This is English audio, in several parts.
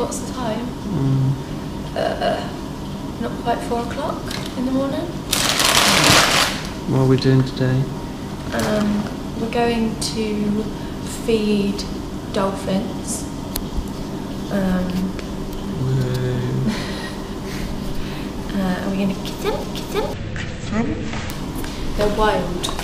What's the time? Mm. Uh, not quite four o'clock in the morning. What are we doing today? Um, we're going to feed dolphins. Um, uh, are we going to kiss them? Kiss them? They're wild.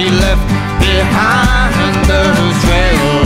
she left behind the trail.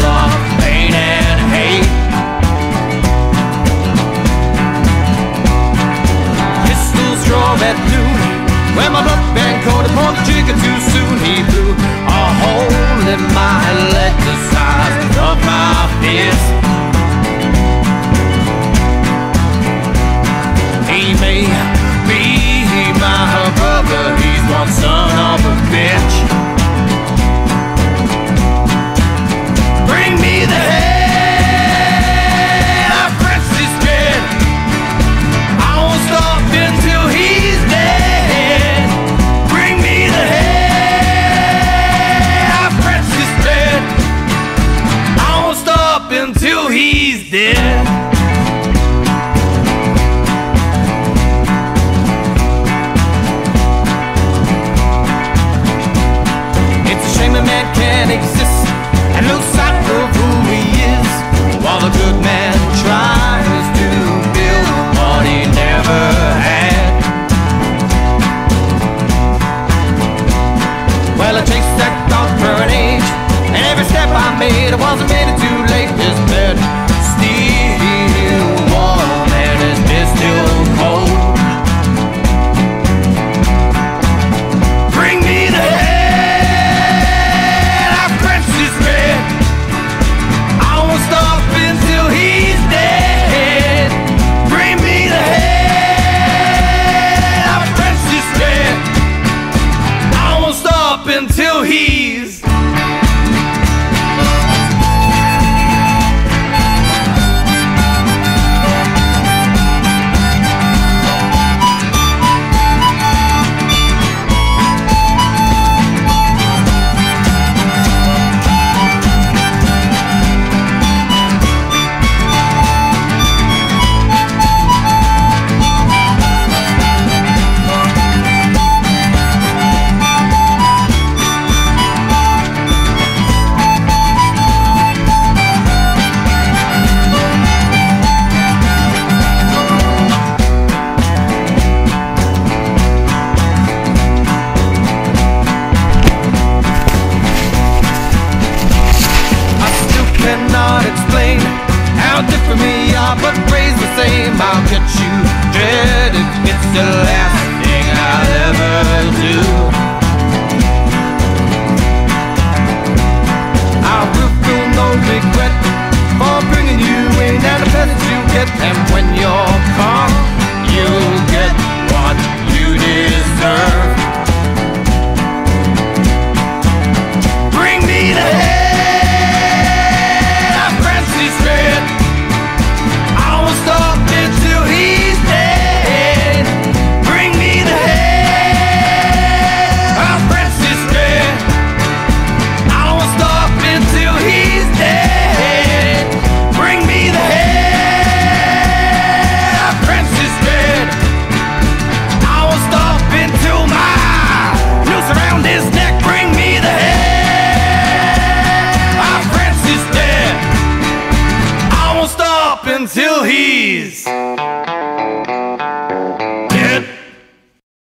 Yeah. peace. until he's.